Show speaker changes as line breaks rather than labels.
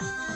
Bye.